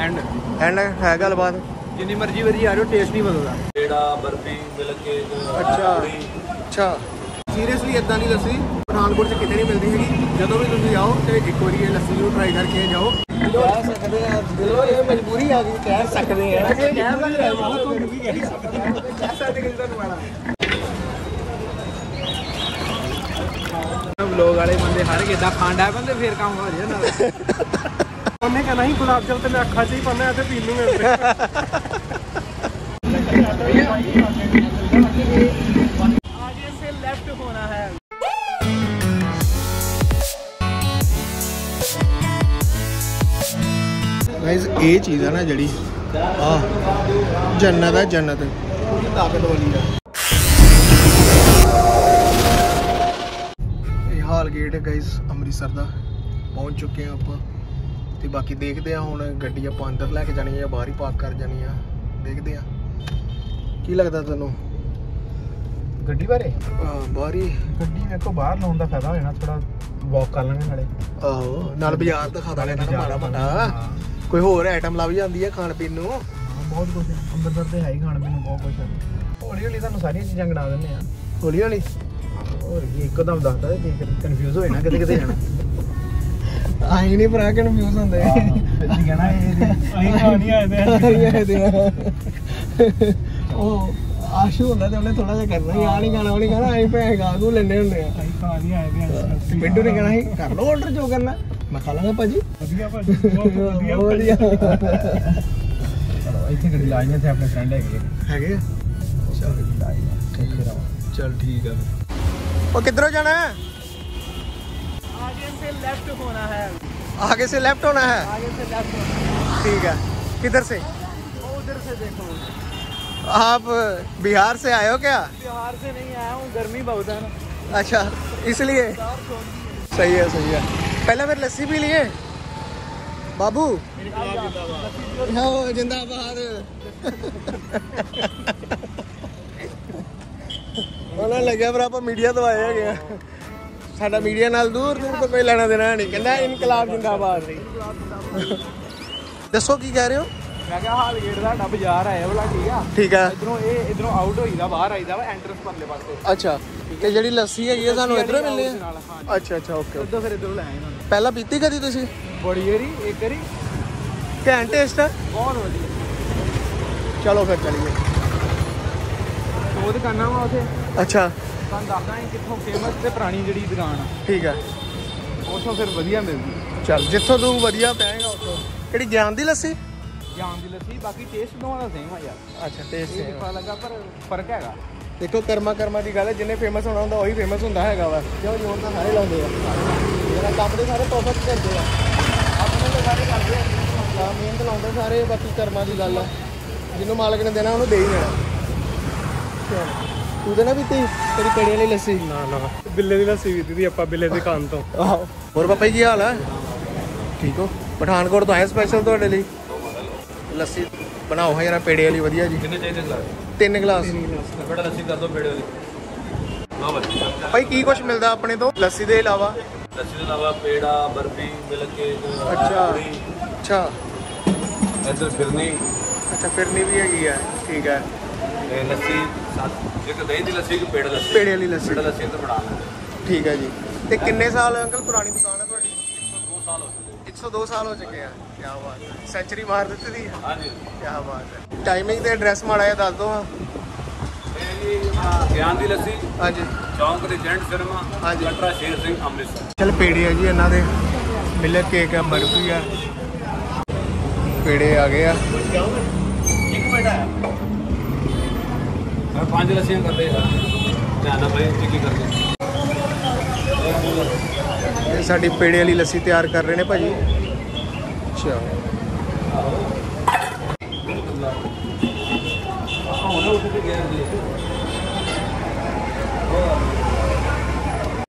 And and ਹੈ ਗੱਲਬਾਤ। ਜਿੰਨੀ ਮਰਜ਼ੀ ਵਾਰੀ ਆ ਰਹੇ ਹੋ ਟੇਸਟ ਨਹੀਂ ਬਦਲਦਾ। ਪੇੜਾ ਬਰਫੀ ਮਿਲਕ ਕੇਕ ਅੱਛਾ। ਅੱਛਾ। ਸੀਰੀਅਸਲੀ ਇਦਾਂ ਦੀ ਲੱਸੀ? ਪਠਾਨਕੋਟ 'ਚ ਕਿਤੇ ਨਹੀਂ ਮਿਲਦੀ ਹੈਗੀ। ਜਦੋਂ ਵੀ ਤੁਸੀਂ ਆਓ ਤੇ ਇੱਕ ਵਾਰੀ ਇਹ ਲੱਸੀ ਨੂੰ ਟਰਾਈ ਕਰਕੇ ਜਾਓ। ਕਹਿ ਸਕਦੇ ਆ ਦਿਲੋਂ ਇਹ ਮਜਬੂਰੀ ਆ ਗਈ ਕਹਿ ਸਕਦੇ ਆ। ਕਹਿ ਸਕਦੇ ਆ ਬਹੁਤ ਤੁਹਾਨੂੰ ਵੀ ਕਹਿ ਸਕਦੇ। ਕਿ ਤੁਹਾਨੂੰ ਮਾਣਾ ਵਲੋਗ ਵਾਲੇ ਬੰਦੇ ਹਰ ਕਿਦਾਂ ਖਾਂਡਾ ਬੰਦੇ ਫੇਰ ਕੰਮ ਹੋ ਜਾਏ ਨਾਲ ਉਹਨੇ ਕਹਿਣਾ ਸੀ ਗੁਲਾਬ ਜਲ ਤੇ ਮੈਂ ਅੱਖਾਂ 'ਚ ਹੀ ਪਾਣਾ ਤੇ ਪੀ ਲੂੰਗਾ आगे से लेफ्ट होना है ਗਾਇਸ ਇਹ ਚੀਜ਼ ਆ ਨਾ ਜਿਹੜੀ ਆ ਜੰਨਤ ਹੈ ਜੰਨਤ ਪੂਰੀ ਤਾਕਤ ਵਾਲੀ ਆ ਇਹ ਹਾਲ ਗੇਟ ਹੈ ਗਾਇਸ ਅੰਮ੍ਰਿਤਸਰ ਦਾ ਪਹੁੰਚ ਚੁੱਕੇ ਆ ਆਪਾਂ ਤੇ ਬਾਕੀ ਦੇਖਦੇ ਆ ਹੁਣ ਗੱਡੀ ਆਪਾਂ ਅੰਦਰ ਲੈ ਕੇ ਜਾਣੀ ਆ ਜਾਂ ਬਾਹਰ ਹੀ ਪਾਰਕ ਕਰ ਜਾਣੀ ਆ ਦੇਖਦੇ ਆ ਕੀ ਲੱਗਦਾ ਤੁਹਾਨੂੰ? ਗੱਡੀ ਬਾਰੇ? ਬਾਹਰ ਹੀ। ਗੱਡੀ ਵੇਖੋ ਬਾਹਰ ਲਾਉਣ ਦਾ ਫਾਇਦਾ ਹੋ ਜਾਣਾ ਥੋੜਾ ਵਾਕ ਕਰ ਲਾਂਗੇ ਨਾਲੇ। ਆਹੋ ਨਾਲ ਬਾਜ਼ਾਰ ਦਿਖਾ ਦਾਂਗੇ ਨਾ ਮਾੜਾ ਹਾਂ। ਕੋਈ ਹੋਰ ਆਈਟਮ ਲੱਭ ਜਾਂਦੀ ਹੈ ਖਾਣ ਪੀਣ ਨੂੰ? ਬਹੁਤ ਕੁਝ ਅੰਮ੍ਰਿਤਸਰ ਤੇ ਹੈ ਹੀ ਖਾਣ ਪੀਣ ਨੂੰ ਬਹੁਤ ਕੁਝ ਹੈ ਹੌਲੀ ਹੌਲੀ ਤੁਹਾਨੂੰ ਸਾਰੀਆਂ ਚੀਜ਼ਾਂ ਗਣਾ ਦਿੰਦੇ ਆ ਹੌਲੀ ਹੌਲੀ? ਹੋਰ ਇੱਕਦਮ ਦੱਸਦਾ ਤੇ ਕਨਫਿਊਜ਼ ਹੋਏ ਨਾ ਕਿਤੇ ਕਿਤੇ ਜਾਣਾ। ਆਈ ਨਹੀਂ ਭਰਾ ਕਨਫਿਊਜ਼ ਹੁੰਦੇ। ਅਸੀਂ ਕਹਿਣਾ ਇਹ ਖਾਣੀ ਆਏ ਆਏ ਦੇ ਆ। ਉਹ ਆਸ਼ੂ ਹੁੰਦਾ ਤੇ ਉਹਨੇ ਥੋੜਾ ਜਿਹਾ ਕਰਨਾ ਆ ਨਹੀਂ ਗਾਣਾ ਉਹ ਨਹੀਂ ਕਹਿਣਾ ਅਸੀਂ ਭੈਣ ਗਾ ਨੂੰ ਲੈਣੇ ਹੁੰਦੇ ਆ। ਅਸੀਂ ਖਾਣੀ ਆਏ ਦੇ ਮਿੰਟੂ ਨੇ ਕਹਿਣਾ ਸੀ ਕਰ ਲਓ ਆਰਡਰ ਜੋ ਕਰਨਾ ਮੈਂ ਖਾ ਲਾਂਗਾ ਭਾਜੀ। ਵਧੀਆ ਭਾਜੀ ਬਹੁਤ ਵਧੀਆ ਇੱਥੇ ਗੱਡੀ ਲਾਈਆਂ ਤੇ ਆਪਣੇ ਫਰੈਂਡ ਹੈਗੇ ਹੈਗੇ? ਚਲ ਗੱਡੀ ਲਾਈਆਂ ਚੱਲ ਠੀਕ ਆ। ਉਹ ਕਿੱਧਰੋਂ ਜਾਣਾ? ਹੈ से लेफ्ट होना है आगे से लेफ्ट होना है आगे से लेफ्ट होना ठीक है किधर से है वो उधर से देखो आप बिहार से आए हो क्या बिहार से नहीं आया हूँ गर्मी बहुत है ना अच्छा इसलिए सही है सही है पहले फिर लस्सी पी लिए बाबू हाँ, वो जिंदाबाद ਉਹਨਾਂ ਲੱਗਿਆ ਪਰ ਆਪਾਂ ਮੀਡੀਆ ਤੋਂ ਆਏ ਹੈਗੇ ਆ ਸਾਡਾ ਮੀਡੀਆ ਨਾਲ ਦੂਰ ਦੂਰ ਤੋਂ ਕੋਈ ਲੈਣਾ ਦੇਣਾ ਨਹੀਂ। ਕਹਿੰਦਾ ਇਨਕਲਾਬ ਜਿੰਦਾਬਾਦ ਦੱਸੋ ਕੀ ਕਹਿ ਰਹੇ ਹੋ? ਮੈਂ ਕਿਹਾ ਹਾਲ ਗੇਟ ਦਾ ਸਾਡਾ ਬਾਜ਼ਾਰ ਆਇਆ ਵਾਲਾ ਠੀਕ ਆ? ਠੀਕ ਆ। ਇਧਰੋਂ ਇਹ ਇਧਰੋਂ ਆਊਟ ਹੋਈਦਾ ਬਾਹਰ ਆਈਦਾ ਵਾ ਐਂਟਰੈਂਸ ਪਰਲੇ ਪਾਸੇ। ਅੱਛਾ। ਤੇ ਜਿਹੜੀ ਲੱਸੀ ਹੈਗੀ ਆ ਸਾਨੂੰ ਇਧਰੋਂ ਮਿਲਣੀ ਆ। ਅੱਛਾ ਅੱਛਾ ਓਕੇ ਉਦੋਂ ਫਿਰ ਇਧਰੋਂ ਲੈ ਆਏ ਪਹਿਲਾਂ ਪੀਤੀ ਕਦੀ ਤੁਸੀਂ? ਬੜੀ ਵਾਰੀ ਇੱਕ ਵਾਰੀ। ਘੈਂਟ ਟੇਸਟ ਹੈ ਬਹੁਤ ਵਧੀਆ। ਚਲੋ ਫਿਰ ਚੱਲੀਏ। ਦੋ ਦੁਕਾਨਾਂ ਵਾ ਉਥੇ। ਅੱਛਾ। ਤੁਹਾਨੂੰ ਦੱਸਦਾ ਹਾਂ ਕਿੱਥੋਂ ਫੇਮਸ ਤੇ ਪੁਰਾਣੀ ਜਿਹੜੀ ਦੁਕਾਨ ਆ। ਠੀਕ ਆ। ਉੱਥੋਂ ਫਿਰ ਵਧੀਆ ਮਿਲਦੀ। ਚੱਲ ਜਿੱਥੋਂ ਤੂੰ ਵਧੀਆ ਪਏਗਾ ਉੱਥੋਂ। ਕਿਹੜੀ ਗਿਆਨ ਦੀ ਲੱਸੀ? ਜਾਮ ਦੀ ਲੱਸੀ ਬਾਕੀ ਟੇਸਟ ਦੋਵਾਂ ਦਾ ਸੇਮ ਆ ਯਾਰ। ਅੱਛਾ ਟੇਸਟ ਇਹ ਪਤਾ ਲੱਗਾ ਪਰ ਫ਼ਰਕ ਹੈਗਾ। ਦੇਖੋ ਕਰਮਾ ਕਰਮਾ ਦੀ ਗੱਲ ਹੈ ਜਿੰਨੇ ਫੇਮਸ ਹੋਣਾ ਹੁੰਦਾ ਉਹੀ ਫੇਮਸ ਹੁੰਦਾ ਹੈਗਾ ਵਾ। ਕਿਉਂ ਜੋਰ ਤਾਂ ਸਾਰੇ ਲਾਉਂਦੇ ਆ। ਜਿਹੜਾ ਕੰਮ ਦੇ ਸਾਰੇ ਪਰਫੈਕਟ ਕਰਦੇ ਆ। ਆਪਣੇ ਤਾਂ ਸਾਰੇ ਕਰਦੇ ਆ। ਮਿਹਨਤ ਲਾਉਂਦੇ ਸਾਰੇ ਬਾਕੀ ਕਰਮਾ ਦੀ ਗੱਲ ਆ। ਜਿਹਨੂੰ ਮਾਲਕ ਨੇ ਦੇਣਾ ਉਹਨੂੰ ਦੇ ਹੀ ਦੇਣਾ। ਤੂੰ ਤੇ ਨਾ ਪੀਤੀ ਤੇਰੀ ਪੇੜੇ ਵਾਲੀ ਲੱਸੀ। ਨਾ ਨਾ। ਬਿੱਲੇ ਦੀ ਲੱਸੀ ਵੀ ਦਿੱਤੀ ਆਪਾਂ ਬਿੱਲੇ ਦੀ ਦੁਕਾਨ ਤੋਂ। ਆਹੋ। ਹੋਰ ਪਾਪਾ ਜੀ ਕੀ ਹਾਲ ਹੈ ਠੀਕ ਹੋ? ਪਠਾਨਕੋਟ ਤੋਂ ਆਏ ਸਪੈਸ਼ਲ ਤੁਹਾਡੇ ਲਈ? ਲੱਸੀ ਬਣਾਓ ਹਾਂ ਯਾਰ ਪੇੜੇ ਵਾਲੀ ਵਧੀਆ ਜੀ। ਕਿੰਨੇ ਚਾਹੀਦੇ ਗਲਾਸ? ਤਿੰਨ ਗਲਾਸ। ਬੜਾ ਲੱਸੀ ਕਰ ਦੋ ਪੇੜੇ ਵਾਲੀ? ਭਾਈ ਕੀ ਕੁਝ ਮਿਲਦਾ ਆਪਣੇ ਤੋਂ? ਲੱਸੀ ਦੇ ਇਲਾਵਾ? ਲੱਸੀ ਦੇ ਇਲਾਵਾ ਪੇੜਾ ਬਰਫੀ ਮਿਲਕ ਕੇਕ ਅੱਛਾ। ਅੱਛਾ। ਇੱਧਰ ਫਿਰਨੀ। ਅੱਛਾ ਫਿਰਨੀ ਵੀ ਹੈਗੀ ਆ। ਠੀਕ ਹੈ ਲੱਸੀ ਸੱਤ ਇੱਕ ਦਹੀਂ ਦੀ ਲੱਸੀ ਇੱਕ ਪੇੜਾ ਲੱਸੀ। ਪੇੜੇ ਵਾਲੀ ਲੱਸੀ। ਪੇੜਾ ਲੱਸੀ ਇੱਧਰ ਬਣਾ ਲੈਂਦੇ। ਠੀਕ ਹੈ ਜੀ। ਤੇ ਕਿੰਨੇ ਸਾਲ ਅੰਕਲ ਪੁਰਾਣੀ ਦੁਕਾਨ ਹੈ ਤੁਹਾਡੀ? 2 ਸਾਲ ਹੋ ਚੁੱਕੇ 102 ਸਾਲ ਹੋ ਚੁੱਕੇ ਆ। ਕੀ ਬਾਤ ਹੈ। ਸੈਂਚਰੀ ਮਾਰ ਦਿੱਤੀ ਦੀ ਹਾਂਜੀ। ਕੀ ਬਾਤ ਹੈ। ਟਾਈਮਿੰਗ ਤੇ ਐਡਰੈਸ ਮਾੜਾ ਜਿਹਾ ਦੱਸ ਦਿਓ ਇਹ ਜੀ ਆਪਣਾ ਗਿਆਨ ਦੀ ਲੱਸੀ ਹਾਂਜੀ। ਚੌਂਕ ਦੇ ਜੈਂਟ ਫਿਰਮਾ ਹਾਂਜੀ। ਕਟਰਾ ਸ਼ੇਰ ਸਿੰਘ ਅੰਮ੍ਰਿਤਸਰ। ਚਲ ਪੇੜੇ ਆ ਜੀ ਇਹਨਾਂ ਦੇ। ਮਿਲਕ ਕੇਕ ਆ ਬਰਫੀ ਆ। ਪੇੜੇ ਆ ਗਏ ਆ। ਇੱਕ ਮਿੰਟ ਹੈ ਮੈਂ ਪੰਜ ਲੱਸੀਆਂ ਕਰਦੇ ਹਾਂ ਧਿਆਨ ਨਾਲ ਭਾਈ ਕੀ ਕਰਦੇ? ਇਹ ਸਾਡੀ ਪੇੜੇ ਵਾਲੀ ਲੱਸੀ ਤਿਆਰ ਕਰ ਰਹੇ ਨੇ ਭਾਜੀ। ਅੱਛਾ।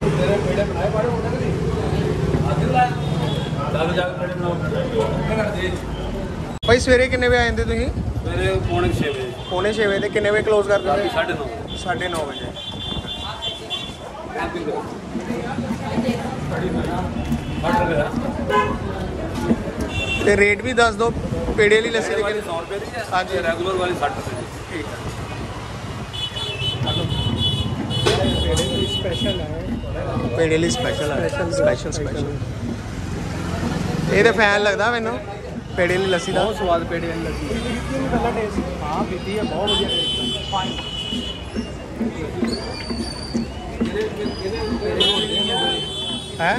ਤੇਰੇ ਪੇੜੇ ਬਣਾਏ ਬਾੜੇ ਹੋਣਾ ਕਿ? ਨਹੀਂ ਅੱਜ ਲਾ। ਚੱਲ ਜਾ ਕੇ ਪੇੜੇ ਬਣਾਓ। ਕਰਦੇ ਭਾਈ ਸਵੇਰੇ ਕਿੰਨੇ ਵਜੇ ਆ ਜਾਂਦੇ ਤੁਸੀਂ? ਮੇਰੇ ਪੌਣੇ 6 ਵਜੇ। ਪੌਣੇ 6 ਵਜੇ ਤੇ ਕਿੰਨੇ ਵਜੇ ਕਲੋਜ਼ ਕਰ ਦਿੰਦੇ? ਰਾਤੀ 9:30 9:30 ਵਜੇ। ਤੇ ਰੇਟ ਵੀ ਦੱਸ ਦਿਓ ਪੇੜੇ ਵਾਲੀ ਲੱਸੀ ਦੇ ਵਾਲੀ ਕਿੰਨੇ? 100 ਰੁਪਏ ਦੀ ਹੈ ਹਾਂਜੀ। ਰੈਗੂਲਰ ਵਾਲੀ 60 ਰੁਪਏ ਦੀ। ਠੀਕ ਹੈ ਸਪੈਸ਼ਲ ਹੈ ਪੇੜੇ ਲਈ ਸਪੈਸ਼ਲ ਹੈ ਸਪੈਸ਼ਲ ਸਪੈਸ਼ਲ ਇਹ ਤੇ ਫੈਨ ਲੱਗਦਾ ਮੈਨੂੰ। ਪੇੜੇ ਲਈ ਲੱਸੀ ਦਾ? ਬਹੁਤ ਸਵਾਦ ਪੇੜੇ ਵਾਲੀ ਲੱਸੀ ਪਹਿਲਾ ਟੇਸਟ ਹਾਂ ਪੀਤੀ ਹੈ ਬਹੁਤ ਵਧੀਆ ਟੇਸਟ ਹੈ।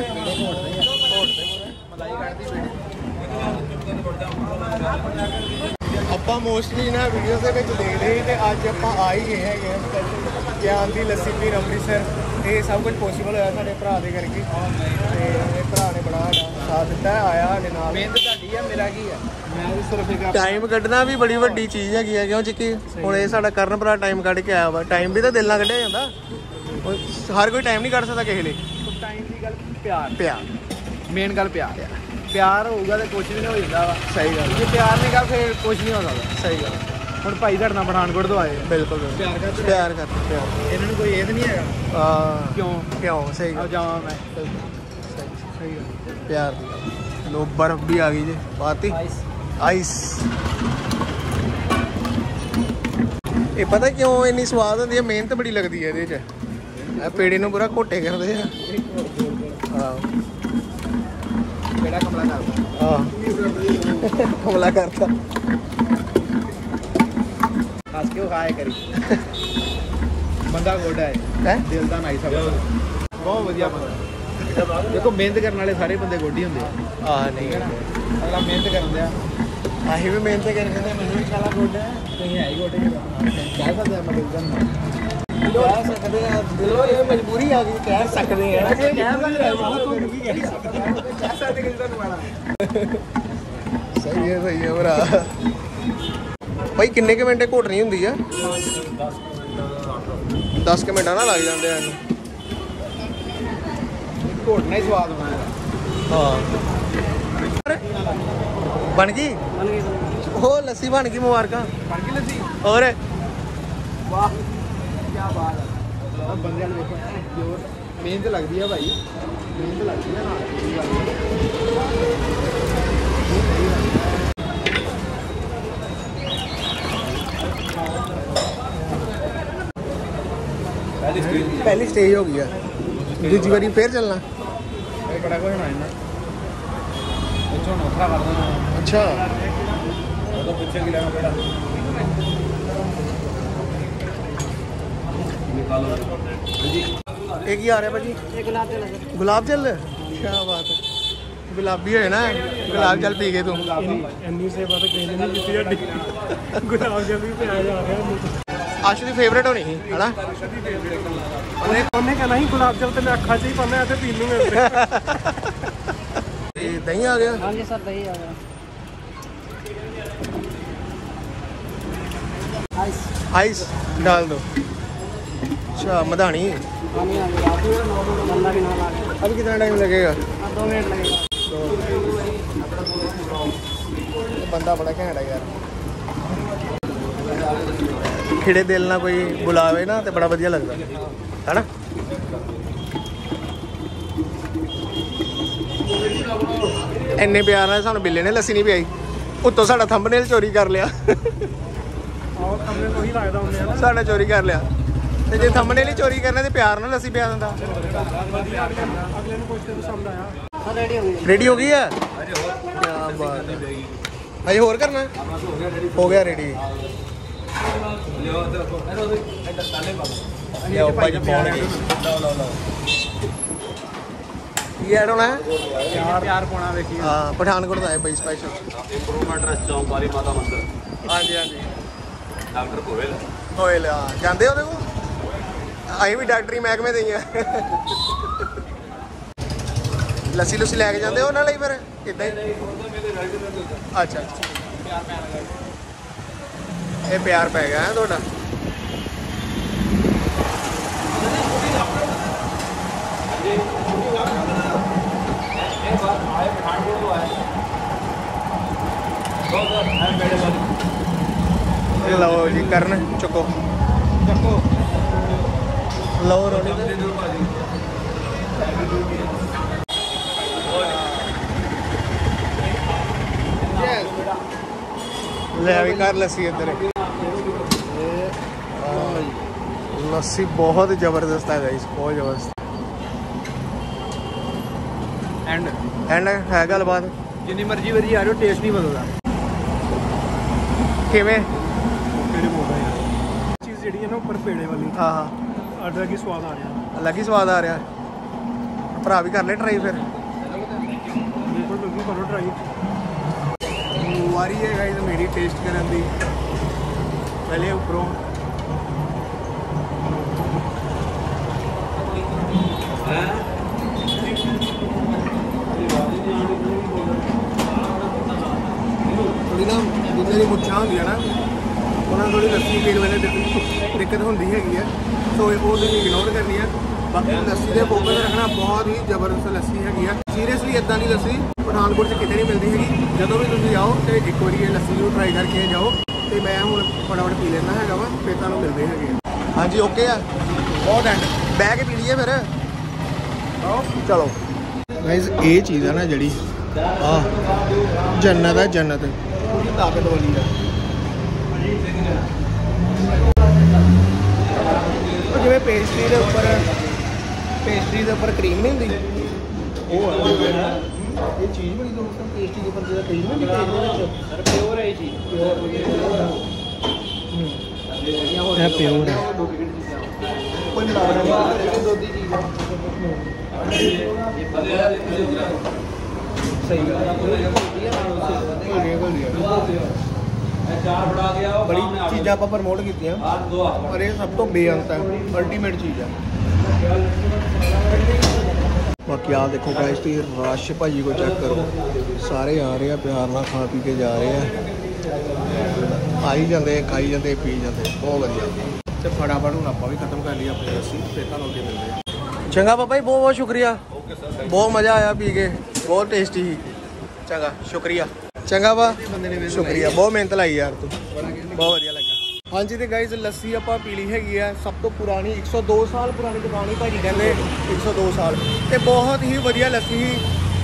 ਆਪਾਂ ਮੋਸਟਲੀ ਨਾ ਵੀਡੀਓਜ਼ ਦੇ ਵਿੱਚ ਦੇਖਦੇ ਸੀ ਤੇ ਅੱਜ ਆਪਾਂ ਆ ਹੀ ਗਏ ਹੈਗੇ ਆ ਗਿਆਨ ਦੀ ਲੱਸੀ ਪੀਰ ਅੰਮ੍ਰਿਤਸਰ। ਇਹ ਸਭ ਕੁਝ ਪੋਸੀਬਲ ਹੋਇਆ ਸਾਡੇ ਭਰਾ ਦੇ ਕਰਕੇ। ਤੇ ਇਹ ਭਰਾ ਨੇ ਬੜਾ ਸਾਥ ਦਿੱਤਾ ਆਇਆ ਸਾਡੇ ਨਾਲ। ਮਿਹਨਤ ਮੇਰਾ ਕੀ ਹੈ ਮੈਂ ਵੀ ਸਿਰਫ ਇੱਕ ਟਾਈਮ ਕੱਢਣਾ ਵੀ ਬੜੀ ਵੱਡੀ ਚੀਜ਼ ਹੈਗੀ ਹੈ ਕਿਉਂ ਚਿੱਕੀ? ਹੁਣ ਇਹ ਸਾਡਾ ਕਰਨ ਭਰਾ ਟਾਈਮ ਕੱਢ ਕੇ ਆਇਆ ਵਾ। ਟਾਈਮ ਵੀ ਤਾਂ ਦਿਲ ਨਾਲ ਕੱਢਿਆ ਜਾਂਦਾ। ਹਰ ਕੋਈ ਟਾਈਮ ਨਹੀਂ ਕੱਢ ਸਕਦਾ ਕਿਸੇ ਲਈ। ਟਾਈਮ ਦੀ ਗੱਲ ਪਿਆਰ। ਪਿਆਰ। ਮੇਨ ਗੱਲ ਪਿਆਰ। ਪਿਆਰ। ਹੋਊਗਾ ਤੇ ਕੁਝ ਵੀ ਨਹੀਂ ਹੋ ਜਾਂਦਾ ਵਾ। ਸਹੀ ਗੱਲ ਜੇ ਪਿਆਰ ਨਹੀਂ ਗਾ ਫਿਰ ਕੁਝ ਨਹੀਂ ਹੋ ਸਕਦਾ। ਸਹੀ ਗੱਲ ਹੁਣ ਭਾਈ ਤੁਹਾਡੇ ਨਾਲ ਪਠਾਨਕੋਟ ਤੋਂ ਆਏ ਬਿਲਕੁਲ। ਪਿਆਰ ਕਰਦੇ ਪਿਆਰ ਕਰ ਪਿਆਰ। ਇਹਨਾਂ ਨੂੰ ਕੋਈ ਇਹ ਨਹੀਂ ਹੈਗਾ? ਆ। ਕਿਉਂ? ਕਿਉਂ? ਸਹੀ ਆ ਗੱਲ ਜਾਵਾਂ ਮੈਂ। ਸਹੀ ਗੱਲ ਪਿਆਰ ਦੀ। ਲੋ ਬਰਫ ਵੀ ਆ ਗਈ ਜੇ ਪਾਤੀ। ਆਈਸ ਇਹ ਪਤਾ ਕਿਉਂ ਇੰਨੀ ਸਵਾਦ ਹੁੰਦੀ ਹੈ? ਮਿਹਨਤ ਬੜੀ ਲੱਗਦੀ ਹੈ ਇਹਦੇ 'ਚ। ਇਹ ਪੇੜੇ ਨੂੰ ਪੂਰਾ ਘੋਟੇ ਕਰਦੇ ਆ। ਹਾਂ ਕਮਲਾ ਕਰਦਾ? ਹਾਂ ਹਮਲਾ ਕਰਤਾ ਹੱਸ ਕੇ ਉਹ ਖਾਏ ਕਰੀ? ਬੰਦਾ ਗੋਡਾ ਹੈ। ਹੈ? ਦਿਲ ਦਾ ਨਾਈ ਸਭ ਬਹੁਤ ਵਧੀਆ ਬੰਦਾ। ਦੇਖੋ ਮਿਹਨਤ ਕਰਨ ਵਾਲੇ ਸਾਰੇ ਬੰਦੇ ਗੋਡੀ ਹੁੰਦੇ ਆ। ਆ ਨਹੀਂ। ਅਗਲਾ ਮਿਹਨਤ ਕਰਨ ਦਿਆ। ਆਹੀ ਵੀ ਮਿਹਨਤ ਕਰਕੇ ਤੇ ਮੈਨੂੰ ਵੀ ਖਾਲਾ ਗੋਡਾ। ਤੁਸੀਂ ਹੈ ਹੀ ਗੋਡੇ ਕਹਿ ਸਕਦੇ ਆ ਮੈਂ ਦਿਲ ਦਾ ਨਾਈ ਕਹਿ ਸਕਦੇ ਆ ਦਿਲੋਂ ਇਹ ਮਜਬੂਰੀ ਆ ਗਈ ਕਹਿ ਸਕਦੇ ਆ। ਕਹਿ ਸਕਦੇ ਆ ਬਹੁਤ ਕੁਝ ਵੀ ਕਹਿ ਸਕਦੇ ਕਿ ਤੁਹਾਨੂੰ ਮਾੜਾ ਸਹੀ ਹੈ ਸਹੀ ਹੈ ਭਰਾ। ਭਾਈ ਕਿੰਨੇ ਕੁ ਮਿੰਟੇ ਘੋਟਣੀ ਹੁੰਦੀ ਆ? 10 ਕੁ ਮਿੰਟਾਂ ਨਾਲ ਲੱਗ ਜਾਂਦੇ ਆ ਇਹਨੂੰ। ਘੋਟਣਾ ਹੀ ਸਵਾਦ ਹੋਣਾ ਹਾਂ। ਬਣ ਗਈ? ਉਹ ਲੱਸੀ ਬਣ ਗਈ ਮੁਬਾਰਕਾਂ। ਬਣ ਗਈ ਲੱਸੀ? ਹੋਰ? ਵਾਹ ਕੀ ਬਾਤ ਹੈ। ਆ ਬੰਦਿਆਂ ਨੂੰ ਦੇਖੋ ਜੋਰ ਮਿਹਨਤ ਲੱਗਦੀ ਆ ਭਾਈ। ਮਿਹਨਤ ਲੱਗਦੀ ਆ ਨਾਲ। ਪਹਿਲੀ ਸਟੇਜ ਹੋ ਗਈ ਆ। ਦੂਜੀ ਵਾਰੀ ਫੇਰ ਚੱਲਣਾ। ਇਹ ਬੜਾ ਕੁਝ ਹੋਣਾ ਇਹਨਾਂ ਵਿੱਚੋਂ ਨੋਖਾ ਕਰ ਦੇਣਾ ਅੱਛਾ ਉਹ ਪਿੱਛੇ ਕੀ ਲੈਣਾ ਕਿਹੜਾ ਨਿਕਾਲੋ ਹਾਂਜੀ ਇਹ ਕੀ ਆ ਰਿਹਾ ਭਾਜੀ ਇਹ ਗੁਲਾਬ ਜਲ ਗੁਲਾਬ ਜਲ ਕੀ ਬਾਤ ਹੈ ਗੁਲਾਬੀ ਹੋਏ ਨਾ ਆਸ਼ੂ ਦੀ ਫੇਵਰੇਟ ਹੋਣੀ ਸੀ ਹਨਾ ਉਹਨੇ ਕੋਨੇ ਕਹਣਾ ਸੀ ਗੁਲਾਬ ਜਲ ਤੇ ਮੈਂ ਅੱਖਾਂ 'ਚ ਹੀ ਪਾਣਾ ਤੇ ਪੀ ਲੂੰਗਾ ਵੀਰੇ ਇਹ ਦਹੀਂ ਆ ਗਿਆ ਹਾਂਜੀ ਸਰ ਦਹੀਂ ਆ ਗਿਆ ਆਈਸ ਆਈਸ डाल दो अच्छा मधानी अब कितना टाइम लगेगा दो मिनट लगेगा तो बंदा बड़ा घैंट है यार ਖਿੜੇ ਦਿਲ ਨਾਲ ਕੋਈ ਬੁਲਾਵੇ ਨਾ ਤੇ ਬੜਾ ਵਧੀਆ ਲੱਗਦਾ। ਹੈਨਾ? ਇੰਨੇ ਪਿਆਰ ਨਾਲ ਸਾਨੂੰ ਬਿੱਲੇ ਨੇ ਲੱਸੀ ਨਹੀਂ ਪਿਆਈ। ਉੱਤੋਂ ਸਾਡਾ ਥੰਬਨੇਲ ਚੋਰੀ ਕਰ ਲਿਆ। ਸਾਡਾ ਚੋਰੀ ਕਰ ਲਿਆ। ਤੇ ਜੇ ਥੰਬਨੇਲ ਹੀ ਚੋਰੀ ਕਰਨਾ ਤੇ ਪਿਆਰ ਨਾਲ ਲੱਸੀ ਪਿਆ ਦਿੰਦਾ। ਰੈਡੀ ਹੋ ਗਈ ਹੈ? ਹੋਰ। ਕੀ ਬਾਤ ਹੈ। ਕਰਨਾ? ਹੋ ਗਿਆ ਰੈਡੀ ਲਿਓ ਤੇ ਰੱਖੋ ਇਹਨੂੰ ਉਹਦੇ ਇੱਧਰ ਤਾਲੇ ਪਾ ਦਿਓ। ਲਿਆਓ ਭਾਈ ਪਾਉਣਗੇ ਲਓ ਲਓ ਲਓ। ਕੀ ਐਡ ਹੋਣਾ? ਹੈ ਪਿਆਰ ਪਿਆਰ ਪਾਉਣਾ ਵੇਖੀ ਹਾਂ ਪਠਾਨਕੋਟ ਦਾ ਹੈ ਭਾਈ ਸਪੈਸ਼ਲ ਇੰਪਰੂਵਮੈਂਟ ਰਸ ਚੌਂਕ ਵਾਲੀ ਮਾਤਾ ਮੰਦਰ। ਹਾਂਜੀ ਹਾਂਜੀ। ਡਾਕਟਰ ਗੋਇਲ ਹੋਇਲ ਆ ਜਾਂਦੇ ਉਹਦੇ ਕੋਲ ਅਸੀਂ ਵੀ ਡਾਕਟਰੀ ਮਹਿਕਮੇ ਦੇ ਹੀ ਆ। ਲੱਸੀ ਲੁੱਸੀ ਲੈ ਕੇ ਜਾਂਦੇ ਹੋ ਉਹਨਾਂ ਲਈ ਫਿਰ? ਇਦਾਂ ਹੀ? ਅੱਛਾ ਅੱਛਾ। ਇਹ ਪਿਆਰ ਪੈ ਗਿਆ ਹੈ ਤੁਹਾਡਾ। ਇਹ ਲਓ ਜੀ, ਕਰਨ ਚੁੱਕੋ। ਚੱਕੋ ਲਓ ਰੋਣੀ ਤੇ। ਯੈਸ ਲੈ ਵੀ ਕਰ ਲੱਸੀ ਇੱਧਰ। ਲੱਸੀ ਬਹੁਤ ਜ਼ਬਰਦਸਤ ਹੈ ਗਾਇਸ ਬਹੁਤ ਜ਼ਬਰਦਸਤ। ਐਂਡ ਐਂਡ ਹੈ ਗੱਲਬਾਤ? ਜਿੰਨੀ ਮਰਜ਼ੀ ਵਾਰੀ ਆ ਹੋ ਟੇਸਟ ਨਹੀਂ ਬਦਲਦਾ। ਕਿਵੇਂ? ਮੇਰੇ ਮੋੜਾ ਯਾਰ? ਚੀਜ਼ ਜਿਹੜੀ ਹੈ ਨਾ ਉੱਪਰ ਪੇੜੇ ਵਾਲੀ। ਹਾਂ ਹਾਂ। ਆਰਡਰ ਕੀ ਸਵਾਦ ਆ ਰਿਹਾ। ਅਲੱਗ ਹੀ ਸਵਾਦ ਆ ਰਿਹਾ। ਭਰਾ ਵੀ ਕਰ ਲੈ ਟਰਾਈ ਫਿਰ। ਬਿਲਕੁਲ ਬਿਲਕੁਲ ਕਰੋ ਟਰਾਈ ਵਾਰੀ ਹੈ ਗਾਇਸ ਮੇਰੀ ਟੇਸਟ ਕਰਨ ਦੀ। ਪਹਿਲੇ ਉੱਪਰੋਂ ਥੋੜੀ ਦੀ ਮੁੱਛਾਂ ਹੁੰਦੀਆਂ ਨਾ ਉਹਨਾਂ ਥੋੜੀ ਲੱਸੀ ਪੀਣ ਵੇਲੇ ਦਿੱਕ- ਦਿੱਕਤ ਹੁੰਦੀ ਹੈਗੀ ਹੈ। ਸੋ ਇਹ ਉਹ ਤੁਸੀਂ ਇਗਨੋਰ ਕਰਨੀ ਹੈ। ਬਾਕੀ ਲੱਸੀ ਦੇ ਫੋਕਸ ਰੱਖਣਾ ਬਹੁਤ ਹੀ ਜ਼ਬਰਦਸਤ ਲੱਸੀ ਹੈਗੀ ਆ ਸੀਰੀਅਸਲੀ ਇਦਾਂ ਦੀ ਲੱਸੀ ਪਠਾਨਕੋਟ 'ਚ ਕਿਤੇ ਨਹੀਂ ਮਿਲਦੀ ਹੈਗੀ। ਜਦੋਂ ਵੀ ਤੁਸੀਂ ਆਓ ਤੇ ਇੱਕ ਵਾਰੀ ਇਹ ਲੱਸੀ ਨੂੰ ਟਰਾਈ ਕਰਕੇ ਜਾਓ ਤੇ ਮੈਂ ਹੁਣ ਫਟਾਫਟ ਪੀ ਲੈਣਾ ਹੈਗਾ ਵਾ ਫਿਰ ਤੁਹਾਨੂੰ ਮਿਲਦੇ ਹੈਗੇ ਆ। ਹਾਂਜੀ ਓਕੇ ਆ। ਬਹੁਤ ਐਂਡ ਬਹਿ ਕੇ ਪੀ ਲਈਏ ਫਿਰ। ਆਓ ਚਲੋ। ਗਾਇਸ ਇਹ ਚੀਜ਼ ਆ ਨਾ ਜਿਹੜੀ ਆ ਜੰਨਤ ਹੈ ਜੰਨਤ। ਪੂਰੀ ਤਾਕਤ ਵਾਲੀ ਆ। ਉਹ ਜਿਵੇਂ ਪੇਸਟਰੀ ਦੇ ਉੱਪਰ ਪੇਸਟਰੀ ਦੇ ਉੱਪਰ ਕਰੀਮ ਨਹੀਂ ਹੁੰਦੀ? ਉਹ ਆ। ਇਹ ਚੀਜ਼ ਬੜੀ ਦੋਸਤ ਪੇਸਟਰੀ ਦੇ ਉੱਪਰ ਜਿਹੜਾ ਕਰੀਮ ਨਹੀਂ ਹੁੰਦੀ ਦੇ ਵਿੱਚ। ਸਰ ਪਿਓਰ ਹੈ ਇਹ ਚੀਜ਼। ਇਹ ਪਿਓਰ ਹੈ। ਕੋਈ ਮਿਲਾਵਟ ਨਹੀਂ। ਹੈ। ਦੁੱਧ ਦੀ ਚੀਜ਼ ਹੈ। ਸਹੀ ਗੱਲ ਹੈ ਚਾਰ ਫੜਾ ਗਿਆ ਉਹ ਬੜੀ ਚੀਜ਼ਾਂ ਆਪਾਂ ਪ੍ਰਮੋਟ ਕੀਤੀਆਂ। ਪਰ ਇਹ ਸਭ ਤੋਂ ਬੇਅੰਤ ਹੈ ਅਲਟੀਮੇਟ ਚੀਜ਼ ਹੈ ਬਾਕੀ ਆ ਦੇਖੋ ਗਾਇਸ ਤੁਸੀਂ ਰਸ਼ ਭਾਜੀ ਕੋ ਚੈੱਕ ਕਰੋ। ਸਾਰੇ ਆ ਰਹੇ ਆ ਪਿਆਰ ਨਾਲ ਖਾ ਪੀ ਕੇ ਜਾ ਰਹੇ ਆ। ਆਈ ਜਾਂਦੇ ਖਾਈ ਜਾਂਦੇ ਪੀ ਜਾਂਦੇ ਬਹੁਤ ਵਧੀਆ। ਤੇ ਫਟਾਫਟ ਹੁਣ ਆਪਾਂ ਵੀ ਖਤਮ ਕਰ ਲਈ ਆਪਣੀ ਲੱਸੀ ਤੇ ਤੁਹਾਨੂੰ ਅੱਗੇ ਮਿਲਦੇ ਆ। ਚੰਗਾ ਬਾਬਾ ਜੀ ਬਹੁਤ ਬਹੁਤ ਸ਼ੁਕਰੀਆ ਬਹੁਤ ਮਜ਼ਾ ਆਇਆ ਪੀ ਕੇ। ਬਹੁਤ ਟੇਸਟੀ ਸੀ। ਚੰਗਾ ਸ਼ੁਕਰੀਆ। ਚੰਗਾ ਵਾ। ਸ਼ੁਕਰੀਆ ਬਹੁਤ ਮਿਹਨਤ ਲਾਈ ਯਾਰ ਤੂੰ। ਬਹੁਤ ਵਧੀਆ ਲੱਗਾ। ਹਾਂਜੀ ਤੇ ਗਾਇਜ਼ ਲੱਸੀ ਆਪਾਂ ਪੀ ਲਈ ਹੈਗੀ ਆ ਸਭ ਤੋਂ ਪੁਰਾਣੀ 102 ਸਾਲ ਪੁਰਾਣੀ ਦੁਕਾਨ ਹੀ ਭਾਜੀ ਕਹਿੰਦੇ 102 ਸਾਲ। ਤੇ ਬਹੁਤ ਹੀ ਵਧੀਆ ਲੱਸੀ ਸੀ।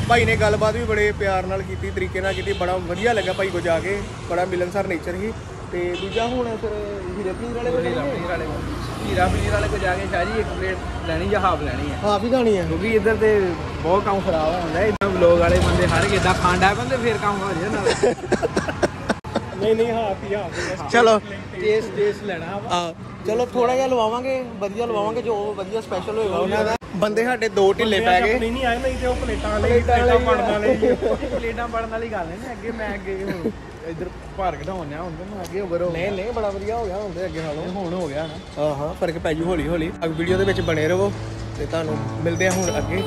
ਭਾਈ ਨੇ ਗੱਲਬਾਤ ਵੀ ਬੜੇ ਪਿਆਰ ਨਾਲ ਕੀਤੀ ਤਰੀਕੇ ਨਾਲ ਕੀਤੀ ਬੜਾ ਵਧੀਆ ਲੱਗਾ ਭਾਈ ਕੋ ਜਾ ਕੇ ਬੜਾ ਮਿਲਨਸਾਰ ਨੇਚਰ ਸੀ। ਤੇ ਦੂਜਾ ਹੁਣ ਫਿਰ ਹੀਰੇ ਪੀਰ ਵਾਲੇ ਕੋਲ ਹੀਰਾ? ਪਨੀਰ ਵਾਲੇ ਕੋਲ। ਹੀਰਾ ਪਨੀਰ ਵਾਲੇ ਕੋਲ ਜਾ ਕੇ ਸ਼ਾਹ ਜੀ ਇੱਕ ਪਲੇਟ ਲੈਣੀ ਜਾਂ ਹਾਫ ਲੈਣੀ ਹੈ। ਹਾਫ ਹੀ ਖਾਣੀ ਹੈ। ਕਿਉਂਕਿ ਇੱਧਰ ਤੇ ਬਹੁਤ ਕੰਮ ਖਰਾਬ ਹੁੰਦਾ ਇਦਾਂ ਵਲੋਗ ਵਾਲੇ ਬੰਦੇ ਹਰ ਕਿਦਾਂ ਖਾਂਡਾ ਬੰਦੇ ਫੇਰ ਕੰਮ ਹੋ ਜੇ ਨਾਲ ਨਹੀਂ ਨਹੀਂ ਹਾਂ ਪੀ ਹਾਂ ਚਲੋ। ਟੇਸਟ ਟੇਸਟ ਲੈਣਾ ਆ ਚਲੋ ਥੋੜਾ ਜਿਹਾ ਲਵਾਵਾਂਗੇ ਵਧੀਆ ਲਵਾਵਾਂਗੇ ਜੋ ਵਧੀਆ ਸਪੈਸ਼ਲ ਹੋਏਗਾ ਉਹਨਾਂ ਦਾ। ਬੰਦੇ ਸਾਡੇ ਦੋ ਢਿੱਲੇ ਪੈ ਗਏ। ਨਹੀਂ ਨਹੀਂ ਆਏ ਨਹੀਂ ਤੇ ਉਹ ਪਲੇਟਾਂ ਵਾਲੇ ਪਲੇਟਾਂ ਬਣਨ ਵਾਲੇ ਪਲੇਟਾਂ ਬਣਨ ਵਾਲੀ ਗੱਲ ਨਹੀਂ ਅੱਗੇ ਮੈਂ ਅੱਗੇ ਹੁਣ ਇੱਧਰ ਭਾਰ ਘਟਾਉਣ ਆ ਹੁੰਦੇ ਮੈਂ ਅੱਗੇ ਓਵਰ ਹੋ ਨਹੀਂ ਨਹੀਂ ਬੜਾ ਵਧੀਆ ਹੋ ਗਿਆ ਹੁੰਦੇ ਅੱਗੇ ਨਾਲੋਂ। ਹੁਣ ਹੋ ਗਿਆ ਨਾ। ਹਾਂ ਹਾਂ ਫ਼ਰਕ ਪੈ ਜੂ ਹੌਲੀ ਹੌਲੀ ਅਗ ਵੀਡੀਓ ਦੇ ਵਿੱਚ ਬਣੇ ਰਹੋ ਤੇ ਤੁਹਾਨੂੰ ਮਿਲਦੇ ਆ ਹੁਣ ਅੱਗੇ।